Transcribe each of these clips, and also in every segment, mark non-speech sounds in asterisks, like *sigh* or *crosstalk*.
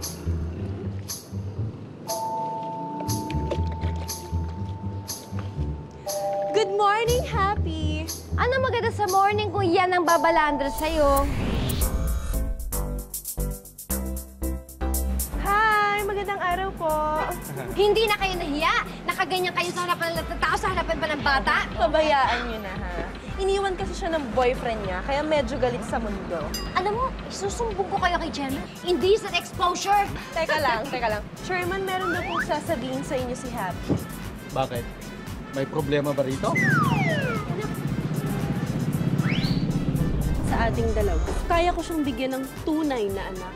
Good morning, Happy! Ano maganda sa morning kung yan ang babalandra sa'yo? Hi! Magandang araw po. *laughs* Hindi na kayo nahiya? Nakaganyan kayo sa harapan ng tao, sa harapan pa ng bata? Pabayaan niyo na, ha? Iniwan kasi siya ng boyfriend niya, kaya medyo galit sa mundo. Alam mo, isusumbong ko kayo kay Gemma. Indecent exposure! Teka *laughs* lang, teka lang. Sherman, meron na pong sasabihin sa inyo si Happy. Bakit? May problema ba rito? sa ating dalawa, kaya ko siyang bigyan ng tunay na anak.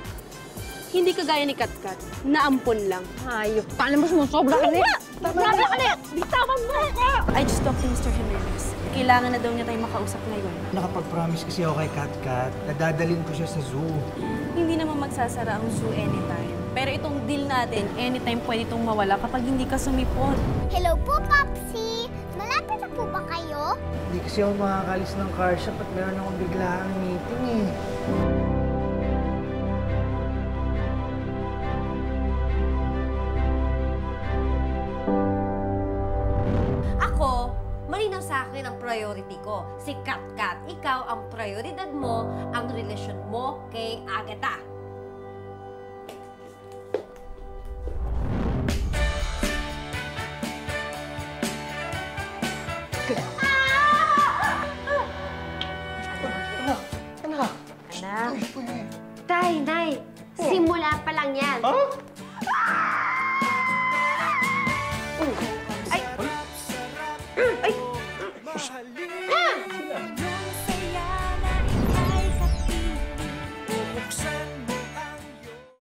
Hindi kagaya ni Katkat, na ampon lang. Hayop, paano mo sumusobra ka niya? Sobra ka niya! Bitawan mo ako! I just talked to Mr. Jimenez. Kailangan na daw niya tayong makausap ngayon. Nakapag-promise kasi ako kay Kat Kat na dadalhin ko siya sa zoo. Hindi naman magsasara ang zoo anytime. Pero itong deal natin, anytime pwede itong mawala kapag hindi ka sumipot. Hello po, Popsi! Malapit na po ba kayo? Hindi kasi ako makakalis ng car shop at meron akong biglaang meeting eh. Malinaw sa akin ang priority ko. Si Katkat, ikaw ang prioridad mo, ang relasyon mo kay Agatha. Anak! Anak. Tay, Nay, simula pa lang yan. be.